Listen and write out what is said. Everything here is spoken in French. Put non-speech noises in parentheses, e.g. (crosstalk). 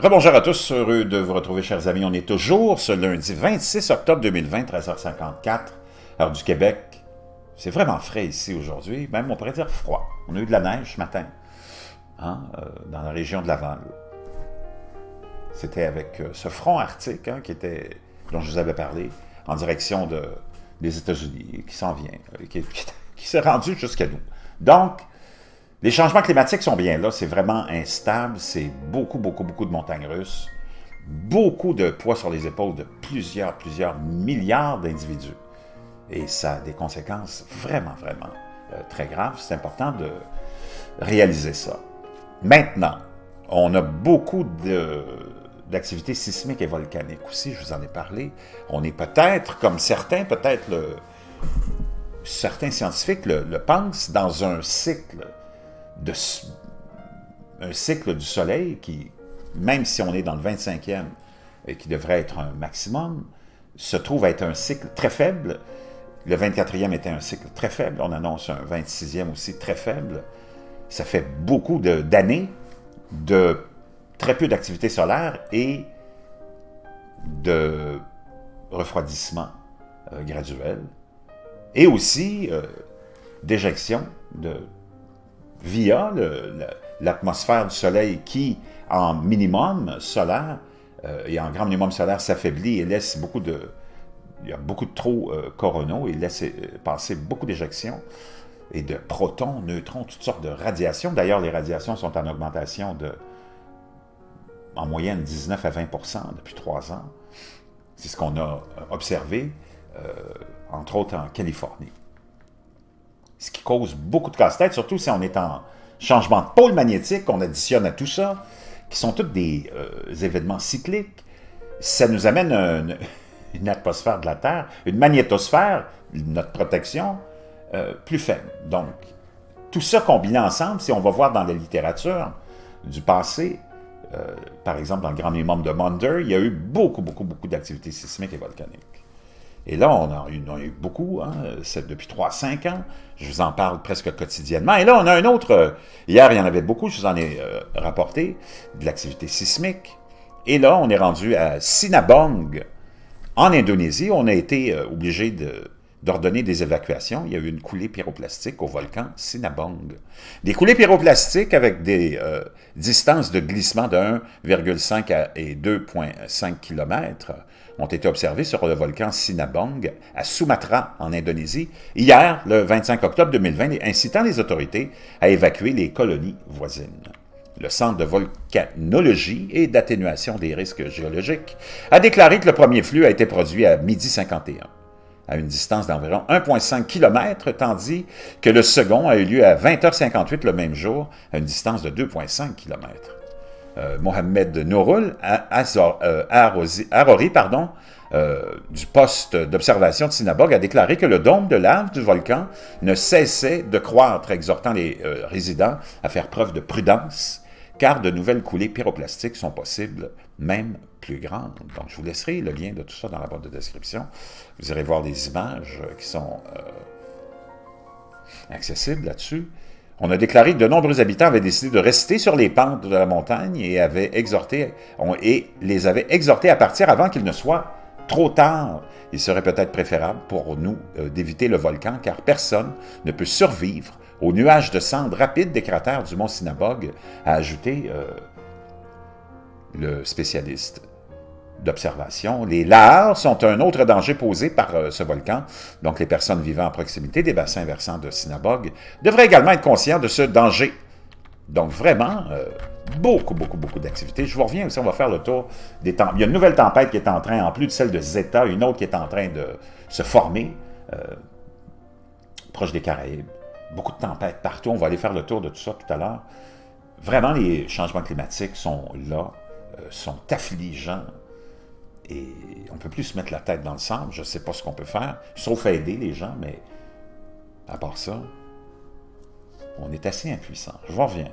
Rebonjour à tous, heureux de vous retrouver, chers amis. On est toujours ce lundi 26 octobre 2020, 13h54, heure du Québec. C'est vraiment frais ici aujourd'hui, même on pourrait dire froid. On a eu de la neige ce matin, hein, euh, dans la région de Laval. C'était avec euh, ce front arctique hein, dont je vous avais parlé, en direction de, des États-Unis, qui s'en vient, euh, qui s'est rendu jusqu'à nous. Donc, les changements climatiques sont bien là, c'est vraiment instable, c'est beaucoup, beaucoup, beaucoup de montagnes russes, beaucoup de poids sur les épaules de plusieurs, plusieurs milliards d'individus. Et ça a des conséquences vraiment, vraiment euh, très graves. C'est important de réaliser ça. Maintenant, on a beaucoup d'activités sismiques et volcaniques aussi, je vous en ai parlé. On est peut-être, comme certains, peut-être certains scientifiques le pensent, dans un cycle de, un cycle du Soleil qui, même si on est dans le 25e et qui devrait être un maximum, se trouve être un cycle très faible. Le 24e était un cycle très faible. On annonce un 26e aussi très faible. Ça fait beaucoup d'années de, très peu d'activité solaire et de refroidissement euh, graduel. Et aussi euh, d'éjection de via l'atmosphère du Soleil qui, en minimum solaire euh, et en grand minimum solaire, s'affaiblit et laisse beaucoup de... Il y a beaucoup de trous euh, coronaux et laisse euh, passer beaucoup d'éjections et de protons, neutrons, toutes sortes de radiations. D'ailleurs, les radiations sont en augmentation de, en moyenne, 19 à 20 depuis trois ans. C'est ce qu'on a observé, entre autres en Californie ce qui cause beaucoup de casse-tête, surtout si on est en changement de pôle magnétique, on additionne à tout ça, qui sont tous des euh, événements cycliques. Ça nous amène une, (laughs) une, atmosphère de la Terre, une magnétosphère, notre protection, euh, plus faible. Donc, tout ça combiné ensemble, si on va voir dans la littérature du passé, euh, par exemple dans le grand minimum de Maunder, il y a eu beaucoup, beaucoup, beaucoup d'activités sismiques et volcaniques. Et là, on en a eu, beaucoup, hein, depuis 3-5 ans. Je vous en parle presque quotidiennement. Et là, on a un autre. Euh, hier, il y en avait beaucoup, je vous en ai euh, rapporté, de l'activité sismique. Et là, on est rendu à Sinabong, en Indonésie. On a été euh, obligé d'ordonner des évacuations. Il y a eu une coulée pyroplastique au volcan Sinabong. Des coulées pyroplastiques avec des euh, distances de glissement de 1,5 et 2,5 km ont été observées sur le volcan Sinabong à Sumatra, en Indonésie, hier, le 25 octobre 2020, incitant les autorités à évacuer les colonies voisines. Le Centre de volcanologie et d'atténuation des risques géologiques a déclaré que le premier flux a été produit à midi 51 à une distance d'environ 1,5 km, tandis que le second a eu lieu à 20h58 le même jour, à une distance de 2,5 km euh, Mohamed Nouroul euh, Arori, pardon, euh, du poste d'observation de Sinabog a déclaré que le dôme de lave du volcan ne cessait de croître, exhortant les euh, résidents à faire preuve de prudence, car de nouvelles coulées pyroplastiques sont possibles, même plus grandes. Donc, je vous laisserai le lien de tout ça dans la boîte de description. Vous irez voir des images qui sont euh, accessibles là-dessus. On a déclaré que de nombreux habitants avaient décidé de rester sur les pentes de la montagne et, avaient exhorté, les avaient exhortés à partir avant qu'il ne soit trop tard. Il serait peut-être préférable pour nous euh, d'éviter le volcan car personne ne peut survivre aux nuages de cendres rapides des cratères du mont Sinabog, a ajouté euh, le spécialiste d'observation. Les lahars sont un autre danger posé par euh, ce volcan, donc les personnes vivant à proximité des bassins versants de Sinabog devraient également être conscients de ce danger. Donc vraiment, euh, beaucoup, beaucoup, beaucoup d'activités. Je vous reviens aussi, on va faire le tour des temps. Il y a une nouvelle tempête qui est en train, en plus de celle de Zeta, une autre qui est en train de se former, euh, proche des Caraïbes. Beaucoup de tempêtes partout, on va aller faire le tour de tout ça tout à l'heure. Vraiment, les changements climatiques sont là, sont affligeants, et on ne peut plus se mettre la tête dans le sable. Je ne sais pas ce qu'on peut faire, sauf aider les gens, mais à part ça, on est assez impuissant. Je reviens.